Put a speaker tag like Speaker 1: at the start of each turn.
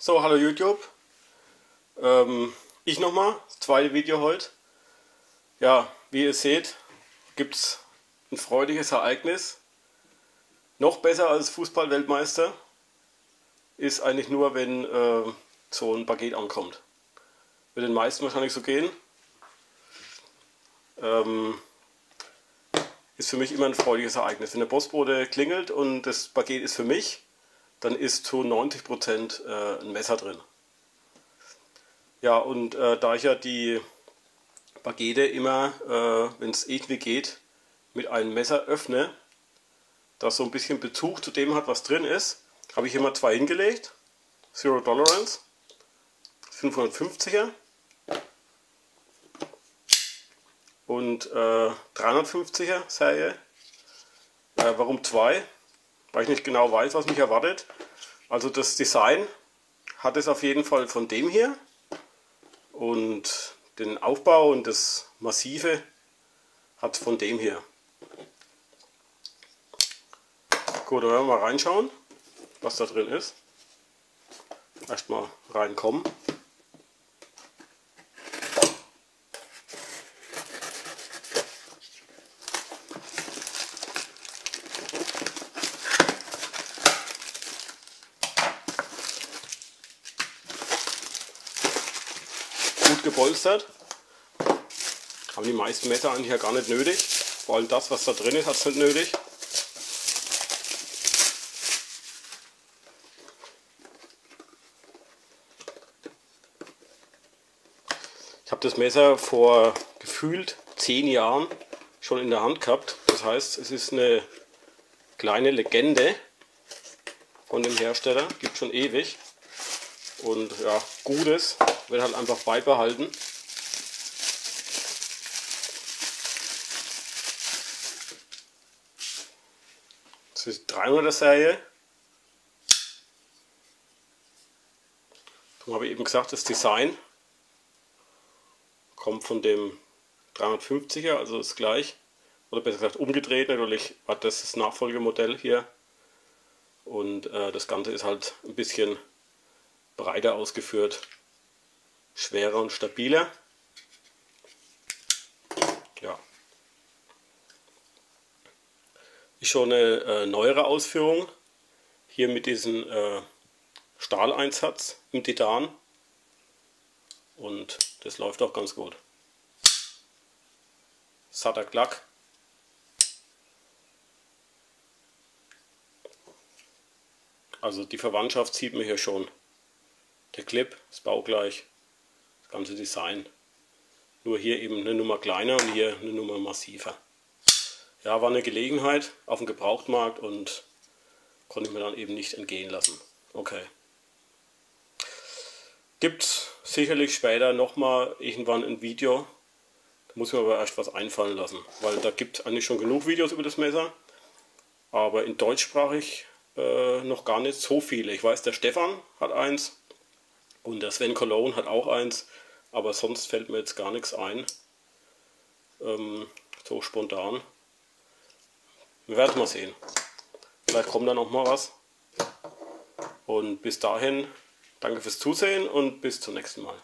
Speaker 1: So, hallo YouTube. Ähm, ich nochmal, zweite Video heute. Ja, wie ihr seht, gibt es ein freudiges Ereignis. Noch besser als Fußball-Weltmeister ist eigentlich nur, wenn äh, so ein Paket ankommt. Wird den meisten wahrscheinlich so gehen. Ähm, ist für mich immer ein freudiges Ereignis. Wenn der Postbote klingelt und das Paket ist für mich, dann ist zu 90% äh, ein Messer drin. Ja, und äh, da ich ja die Pakete immer, äh, wenn es irgendwie geht, mit einem Messer öffne, das so ein bisschen Bezug zu dem hat, was drin ist, habe ich immer zwei hingelegt. Zero Tolerance, 550er und äh, 350er Serie. Äh, warum zwei? Weil ich nicht genau weiß, was mich erwartet. Also das Design hat es auf jeden Fall von dem hier und den Aufbau und das Massive hat von dem hier. Gut, dann werden wir mal reinschauen, was da drin ist. Erstmal reinkommen. Gut gepolstert. Haben die meisten Messer eigentlich ja gar nicht nötig. Vor allem das, was da drin ist, hat es nicht nötig. Ich habe das Messer vor gefühlt zehn Jahren schon in der Hand gehabt. Das heißt, es ist eine kleine Legende von dem Hersteller. Gibt schon ewig. Und ja, Gutes wird halt einfach beibehalten. Das ist die 300er Serie. Darum habe ich eben gesagt, das Design kommt von dem 350er, also ist gleich. Oder besser gesagt umgedreht, natürlich hat das das Nachfolgemodell hier. Und äh, das Ganze ist halt ein bisschen breiter ausgeführt, schwerer und stabiler. Ja. Ist schon eine äh, neuere Ausführung. Hier mit diesem äh, Stahleinsatz im Titan. Und das läuft auch ganz gut. Satter Klack. Also die Verwandtschaft sieht man hier schon. Der Clip ist baugleich, das ganze Design. Nur hier eben eine Nummer kleiner und hier eine Nummer massiver. Ja, war eine Gelegenheit auf dem Gebrauchtmarkt und konnte ich mir dann eben nicht entgehen lassen. Okay. Gibt sicherlich später nochmal irgendwann ein Video. Da muss ich mir aber erst was einfallen lassen, weil da gibt es eigentlich schon genug Videos über das Messer. Aber in deutschsprachig äh, noch gar nicht so viele. Ich weiß, der Stefan hat eins, und der Sven Cologne hat auch eins, aber sonst fällt mir jetzt gar nichts ein. Ähm, so spontan. Wir werden mal sehen. Vielleicht kommt da noch mal was. Und bis dahin, danke fürs Zusehen und bis zum nächsten Mal.